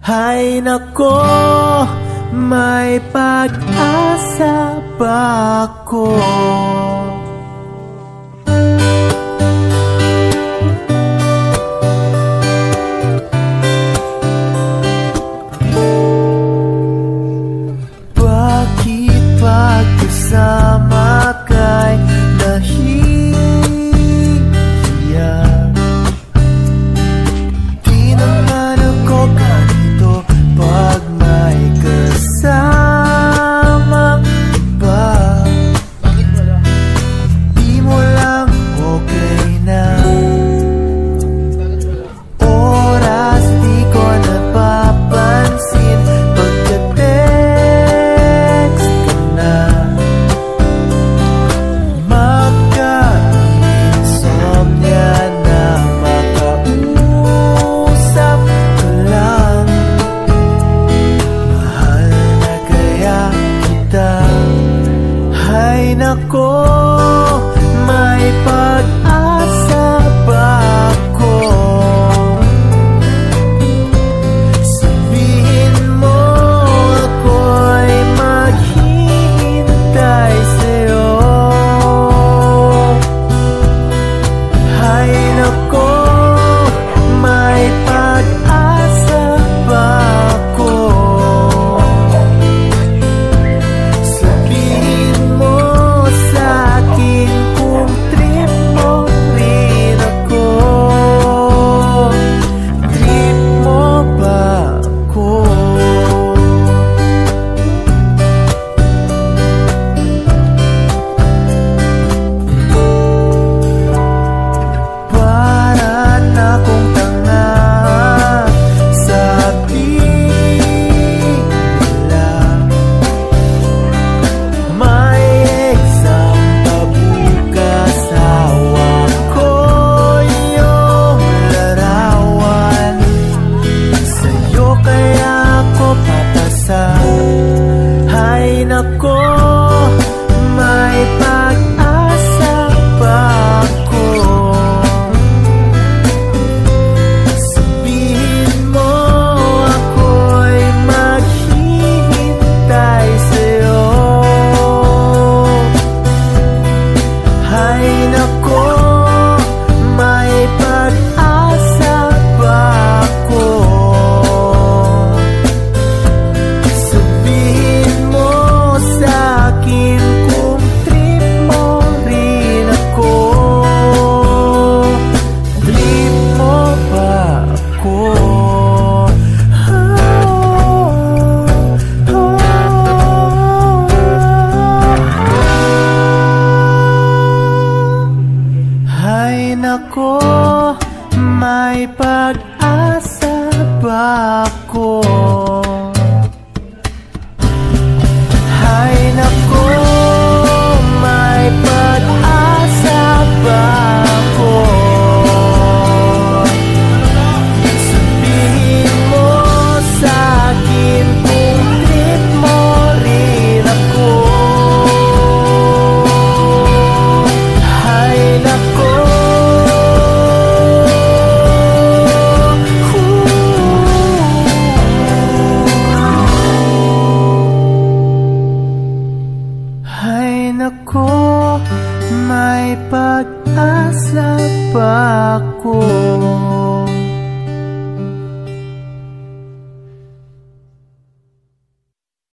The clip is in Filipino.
Hay nako, may pag-asa ba ako? Bakit pag-asa ako may pag 어렵고 Hay nako, may pag-asa ba ako? aku.